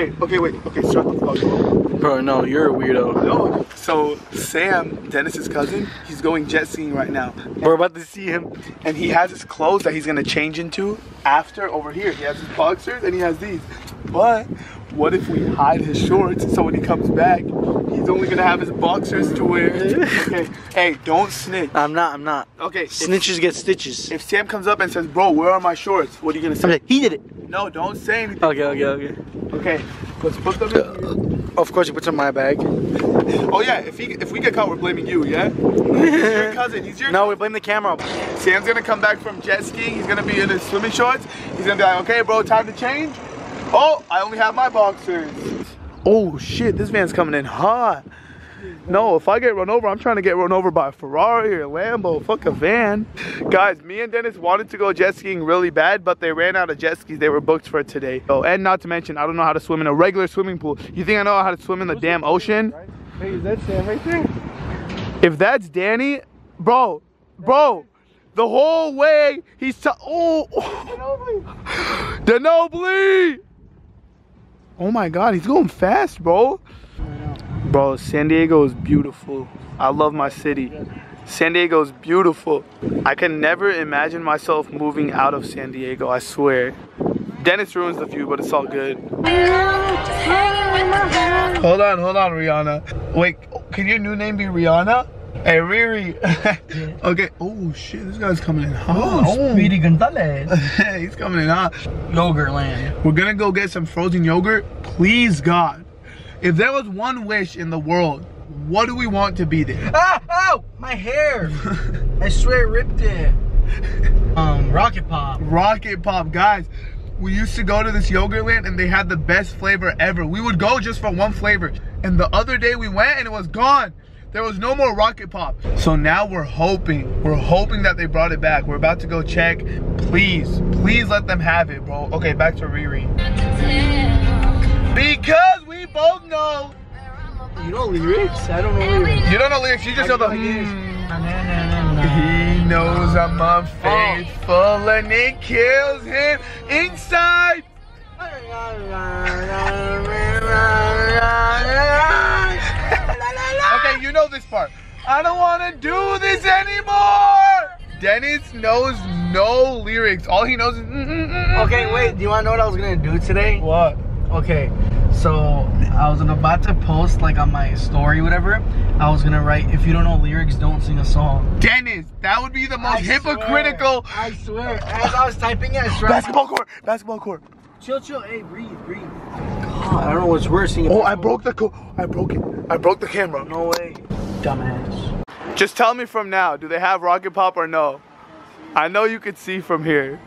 Okay, okay, wait. Okay, start the vlog. Bro, no, you're a weirdo. No, so Sam, Dennis's cousin, he's going jet skiing right now. We're about to see him. And he has his clothes that he's gonna change into after over here. He has his boxers and he has these. But what if we hide his shorts so when he comes back, he's only gonna have his boxers to wear? okay, hey, don't snitch. I'm not, I'm not. Okay, if, Snitches get stitches. if Sam comes up and says, bro, where are my shorts? What are you gonna say? like, he did it. No, don't say anything. Okay, okay, okay. Okay, let's put them in uh, Of course, he puts them in my bag. Oh yeah, if he if we get caught, we're blaming you, yeah? He's your cousin. He's your No, we blame the camera. Sam's gonna come back from jet skiing. He's gonna be in his swimming shorts. He's gonna be like, okay, bro, time to change. Oh, I only have my boxers. Oh shit, this van's coming in hot. No, if I get run over, I'm trying to get run over by a Ferrari or a Lambo. Fuck a van. Guys, me and Dennis wanted to go jet skiing really bad, but they ran out of jet skis. They were booked for today. Oh, and not to mention, I don't know how to swim in a regular swimming pool. You think I know how to swim in the damn ocean? Hey, is that Sam right there? If that's Danny, bro, bro, the whole way he's t- oh, oh. Denobly. Oh my God, he's going fast, bro. Bro, San Diego is beautiful. I love my city. San Diego is beautiful. I can never imagine myself moving out of San Diego, I swear. Dennis ruins the view, but it's all good. Hold on, hold on, Rihanna. Wait, can your new name be Rihanna? Hey, Riri. okay. Oh shit, this guy's coming in hot. Oh, Speedy Gonzalez. He's coming in hot. Yogurtland. We're gonna go get some frozen yogurt. Please, God, if there was one wish in the world, what do we want to be there? Ah, oh, my hair. I swear it ripped it. Um, Rocket Pop. Rocket Pop, guys. We used to go to this Yogurtland and they had the best flavor ever. We would go just for one flavor. And the other day we went and it was gone. There was no more Rocket Pop. So now we're hoping, we're hoping that they brought it back. We're about to go check. Please, please let them have it, bro. Okay, back to Riri. Because we both know. You know lyrics? I don't know lyrics. You don't know lyrics, you just know the. Like. He knows I'm unfaithful and it kills him inside. You know this part. I don't want to do this anymore. Dennis knows no lyrics. All he knows is. mm, mm, mm, mm. Okay, wait. Do you want to know what I was gonna do today? What? Okay, so I was about to post like on my story, whatever. I was gonna write, if you don't know lyrics, don't sing a song. Dennis, that would be the most I hypocritical. Swear, I swear. As I was typing it, I swear. Basketball court. Basketball court. Chill, chill. Hey, breathe, breathe. God, I don't know what's worse. Singing Oh, I broke the co- I broke it. I broke the camera. No way. Dumbass. Just tell me from now, do they have Rocket Pop or no? I know you could see from here.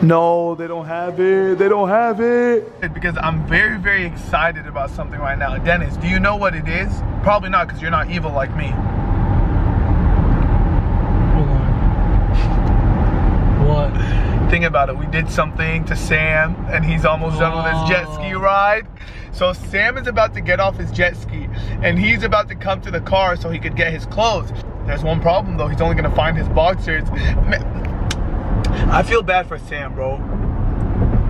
No, they don't have it. They don't have it. Because I'm very, very excited about something right now. Dennis, do you know what it is? Probably not, because you're not evil like me. Hold on. What? Think about it. We did something to Sam, and he's almost done with his jet ski ride. So Sam is about to get off his jet ski, and he's about to come to the car so he could get his clothes. There's one problem though. He's only gonna find his boxers. I feel bad for Sam, bro.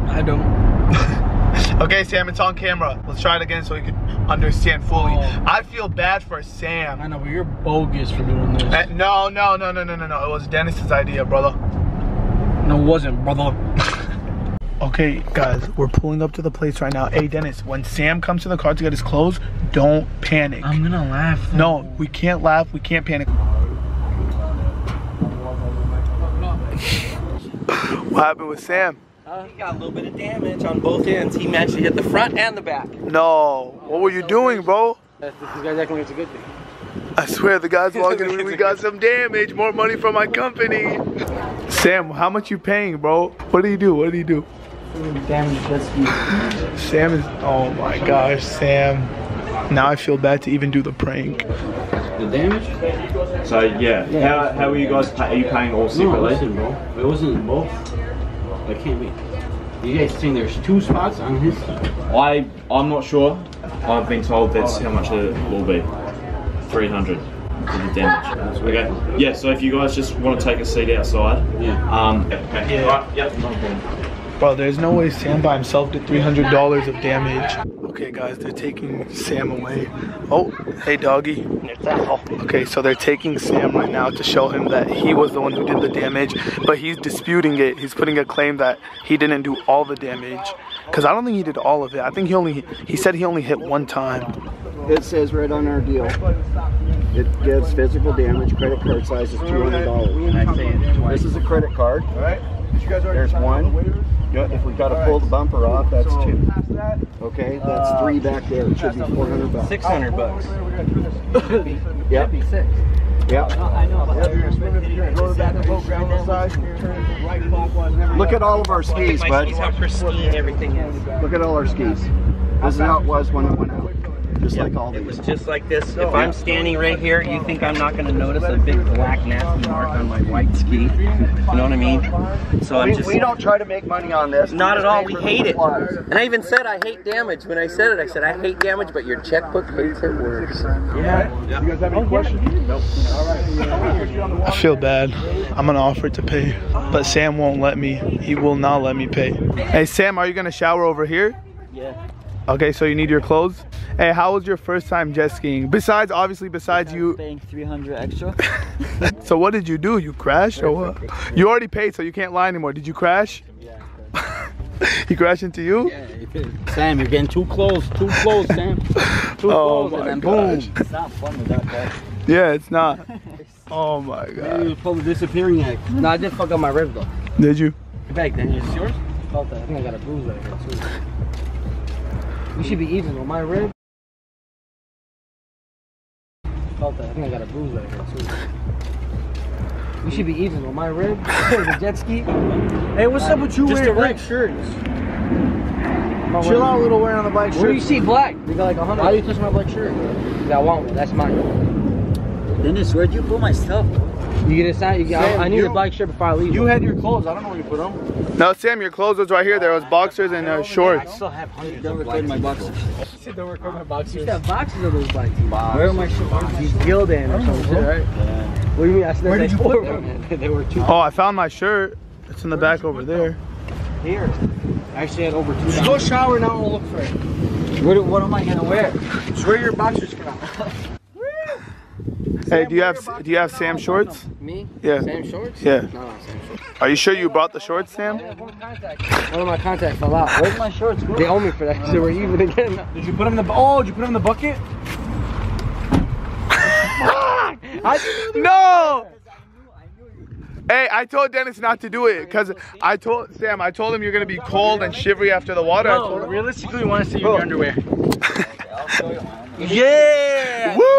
I don't. Okay, Sam, it's on camera. Let's try it again so he can understand fully. Oh. I feel bad for Sam. I know, but you're bogus for doing this. Uh, no, no, no, no, no, no, no. It was Dennis's idea, brother. No, it wasn't, brother. Okay, guys, we're pulling up to the place right now. Hey, Dennis, when Sam comes to the car to get his clothes, don't panic. I'm gonna laugh. no, we can't laugh. We can't panic. what happened with Sam? He got a little bit of damage on both ends. He managed to hit the front and the back. No. What were you doing, bro? This guy's acting like it's a good thing. I swear the guy's walking in. We got some damage. More money from my company. Sam, how much you paying, bro? What do you do? What do you do? Damage. Sam is. Oh my gosh, Sam. Now I feel bad to even do the prank. The damage? So yeah, how, how are you guys? Pay, are you paying all No, separately? listen, bro. It wasn't both. That can't be. You guys saying there's two spots on his side? I I'm not sure. I've been told that's how much it will be. Three hundred for the damage. Okay. Yeah. So if you guys just want to take a seat outside. Yeah. Um. Okay. Right. Yep. No problem. Bro, there's no way Sam by himself did $300 of damage. Okay, guys, they're taking Sam away. Oh, hey, doggy. Okay, so they're taking Sam right now to show him that he was the one who did the damage, but he's disputing it. He's putting a claim that he didn't do all the damage. Because I don't think he did all of it. I think he only, he said he only hit one time. It says right on our deal, it gives physical damage, credit card size is two hundred dollars. This is a credit card. There's one. Yeah, If we gotta pull the bumper off, that's two. Okay, that's three back there. It should be four hundred bucks. Six hundred bucks. Yep, Six. yep. Look at all of our skis, My bud. how pristine everything is. Look at all our skis. This is how it was when it went out. Just like all It was just like this. If I'm standing right here, you think I'm not going to notice a big black nasty mark on my white ski? You know what I mean? So I'm We, just we don't try to make money on this. not at all. We hate it. And I even said I hate damage. When I said it, I said I hate damage, but your checkbook hates it worse. Yeah. Yeah. You guys have any oh, questions? Nope. All right. I feel bad. I'm gonna offer to pay, but Sam won't let me. He will not let me pay. Hey Sam, are you gonna shower over here? Yeah. Okay, so you need your clothes. Hey, how was your first time jet skiing? Besides, obviously, besides you. Paying 300 extra. So what did you do? You crashed or what? You already paid, so you can't lie anymore. Did you crash? yeah. he crashed into you? Yeah, you Sam, you're getting too close. Too close, Sam. Too Oh close, my and then boom. gosh. It's not fun with that guy. Yeah, it's not. Oh my Maybe god. pull the disappearing act. No, I did fuck up my rib though. Did you? Back then, is yours? I think I got a bruise right here too. We should be even on my rib. Felt that. I think I got a bruise right here too. We should be even on my rib. the jet ski. Hey, what's up with you Just wearing a black shirts? Chill out a little wearing on the bike Where do you shirt. see black? They got like a hundred. Why do you touch my black shirt? I want one. That's mine. Dennis, where'd you put my stuff? You get a sign. You get, I, I need you- a black shirt before I leave. You had your clothes. I don't know where you put them. No, Sam, your clothes was right here. There was boxers and uh, I still have hundreds Don't of black record my boxes. You still have boxes of those black tees. Where are my shorts? These Gildan or some shit, right? What do you mean? I still Where did you put them. they were two Oh, I found my shirt. It's in the back over there. here. I actually had over two. Just go shower now. We'll look for it. What, what am I gonna wear? Just wear your boxers for now. Hey, do you have do you have Sam shorts? Me? Yeah. Sam shorts? Yeah. No, no, Sam shorts. Are you sure you bought the shorts, Sam? One. One of my contacts fell out. Where's my shorts, bro? They owe me for that. So we're even again. Did you put them in the? Oh, did you put them in the bucket? No! Hey, I told Dennis not to do it because I told Sam, I told him you're gonna be cold and shivery after the water. I told him. realistically, we want to see you in oh. your underwear. Yeah! Woo!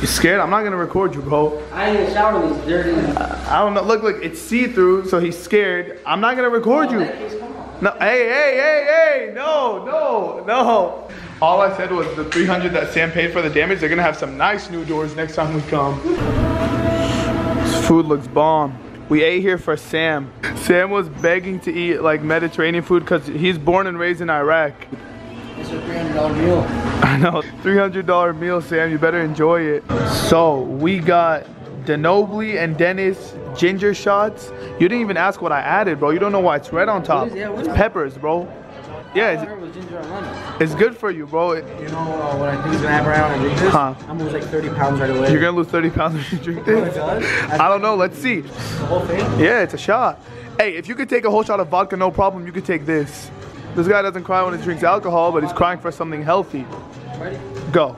You scared? I'm not gonna record you, bro. I didn't even shower in these dirty. I don't know. Look, look, it's see-through, so he's scared. I'm not gonna record you. No, hey, hey, hey, hey! No, no, no. All I said was the 300 that Sam paid for the damage. They're gonna have some nice new doors next time we come. This food looks bomb. We ate here for Sam. Sam was begging to eat like Mediterranean food because he's born and raised in Iraq. It's a $300 meal. I know. $300 meal, Sam. You better enjoy it. So, we got Denobly and Dennis ginger shots. You didn't even ask what I added, bro. You don't know why it's red on top. is- yeah, It's peppers, bro. Yeah, it's, was ginger it's good for you, bro. It- You know uh, what I think is gonna happen around and drink this? Huh. I'm gonna lose like 30 pounds right away. You're gonna lose 30 pounds if you drink this. I don't know. Let's see. The whole thing? Yeah, it's a shot. Hey, if you could take a whole shot of vodka, no problem. You could take this. This guy doesn't cry when he drinks alcohol, but he's crying for something healthy. Go.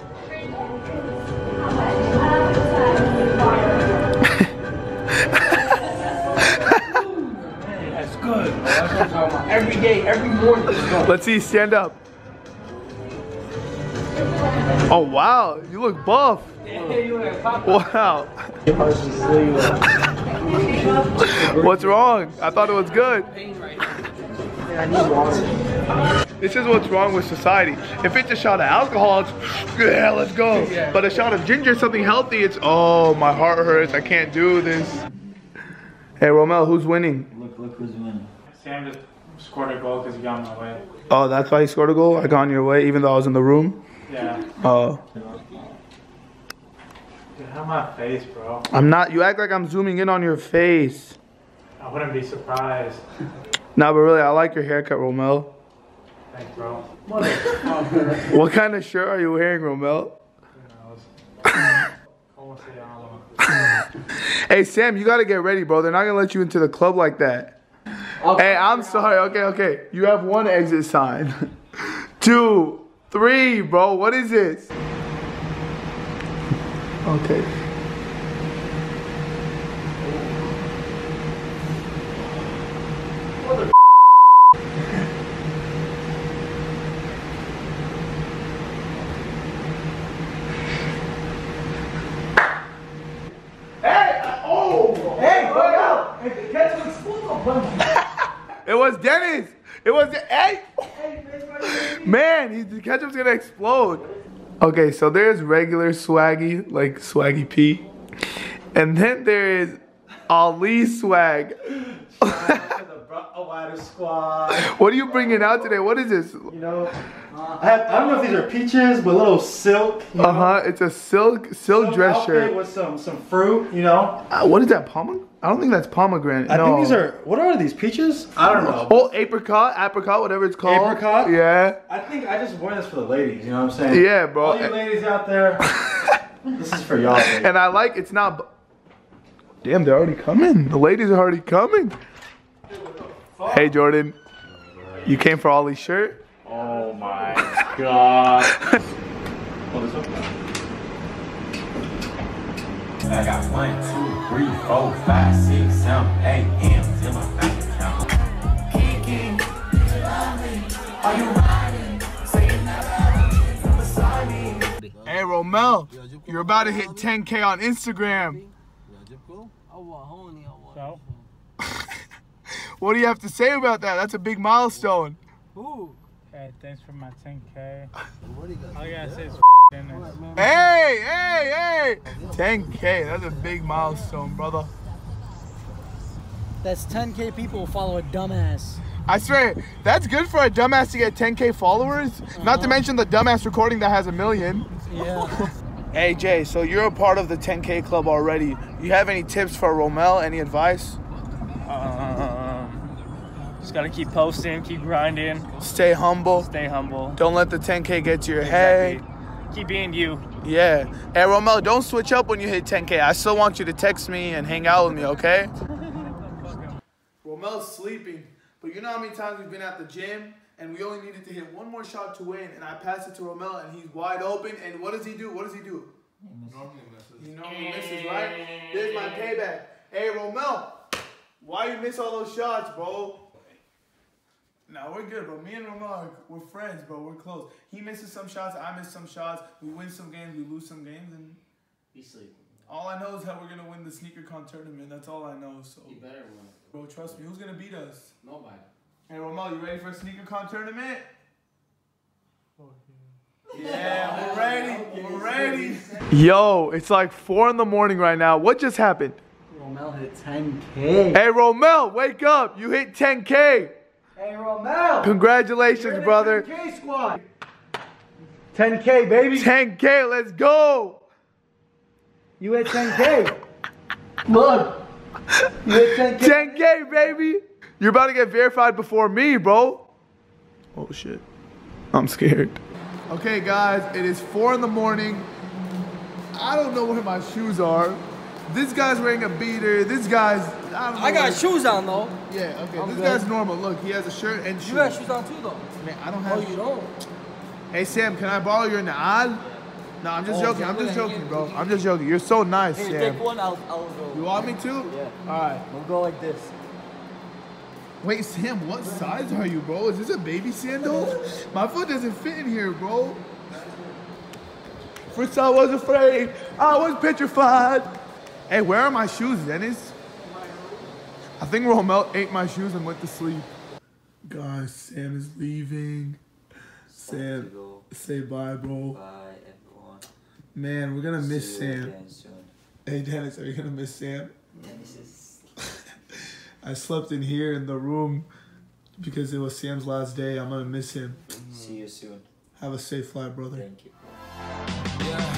That's good. That's what I'm talking about. Every day, every morning, let's go. Let's see. Stand up. Oh wow, you look buff. Wow. What's wrong? I thought it was good. This is what's wrong with society. If it's a shot of alcohol, it's yeah, let's go. But a shot of ginger, something healthy, it's oh my heart hurts. I can't do this. Hey Romel, who's winning? Look, look who's winning. Sam just scored a goal because he got in my way. Oh, that's why he scored a goal. I got on your way, even though I was in the room. Yeah. Oh, Dude, how my face, bro? I'm not. You act like I'm zooming in on your face. I wouldn't be surprised. Nah, but really, I like your haircut, Romel. Thanks, bro. What kind of shirt are you wearing, Romel? Almost a yellow. Hey, Sam, you gotta get ready, bro. They're not gonna let you into the club like that. Hey, I'm sorry. Okay, okay. You have one exit sign. Two, three, bro. What is this? Okay. It was Dennis. It was hey. Man, he, the ketchup's gonna explode. Okay, so there's regular swaggy, like swaggy P, and then there is Ali swag. what are you bringing out today? What is this? You know, I, have, I don't know if these are peaches, but little silk. You Uh know, huh. It's a silk silk silk dress shirt. with some some fruit. You know, Uh, what is that? Pomegranate? I don't think that's pomegranate. I no. think these are what are these peaches? I don't know. Oh, apricot, apricot, whatever it's called. Apricot? Yeah. I think I just wore this for the ladies. You know what I'm saying? Yeah, bro. All you ladies out there, this is for y'all. baby. And I like it's not. Damn, they're already coming. The ladies are already coming. Hey, Jordan. You came for Ollie's shirt? Oh my god. oh, this one? I got one, two, three, four, five, six, seven, eight M's in my bank account. Kicking, are you riding? Say it now, beside me. Hey, Romel. You're about to hit 10K on Instagram. So, What do you have to say about that? That's a big milestone. Hey, thanks for my 10K. All you gotta say is Dennis. Hey, hey, hey. 10K. That's a big milestone, brother. That's 10k people follow a dumbass. I swear, that's good for a dumbass to get 10K followers. Not to mention the dumbass recording that has a million. Yeah. Hey Jay, so you're a part of the 10K club already. You have any tips for Romel? Any advice? Um, just gotta keep posting, keep grinding, Stay humble. stay humble. Don't let the 10K get to your head. Keep being you. Yeah. Hey Romel, don't switch up when you hit 10K. I still want you to text me and hang out with me, okay? Romel's sleeping, but you know how many times we've been at the gym and we only needed to hit one more shot to win, and I pass it to Romel and he's wide open. And what does he do? What does he do? He normally misses. He normally misses, right? There's my payback. Hey Romel, why you miss all those shots, bro? No, we're good, bro. Me and Romel, we're friends, bro. We're close. He misses some shots, I miss some shots. We win some games, we lose some games, and He's sleeping. all I know is how we're gonna win the Sneaker Con tournament. That's all I know. So, He better win. bro, trust me. Who's gonna beat us? Nobody. Hey, Romel, you ready for a Sneaker Con tournament? Yeah, we're ready. We're ready. Yo, it's like four in the morning right now. What just happened? Romel hit 10K. Hey, Romel, wake up. You hit 10K. Hey, Romel. Congratulations, brother. 10K squad. 10K, baby. 10K, let's go. You hit 10K. Look. You hit 10K. 10K, baby. You're about to get verified before me, bro. Oh, shit. I'm scared. Okay, guys, it is 4 in the morning. I don't know where my shoes are. This guy's wearing a beater. This guy's. I, don't know I got shoes on though. Yeah, okay. I'm this good. guy's normal. Look, he has a shirt and shoes. You got shoes on too though. Man, I don't oh, have. Oh, you don't? Hey, Sam, can I borrow your Naal? No, I'm just Oh, joking. I'm just joking, bro. I'm just joking. You're so nice, Hey, Sam. take one. I'll, I'll go. You want me to? Yeah. All right. We'll go like this. Wait, Sam, what size are you, bro? Is this a baby sandal? My foot doesn't fit in here, bro. First I was afraid, I was petrified. Hey, where are my shoes, Dennis? I think Romel ate my shoes and went to sleep. Guys, Sam is leaving. Sam, say bye, bro. Bye, everyone. Man, we're gonna miss See you Sam. again soon. Hey, Dennis, are you gonna miss Sam? Dennis is I slept in here in the room because it was Sam's last day. I'm gonna miss him. See you soon. Have a safe flight, brother. Thank you. Yeah, I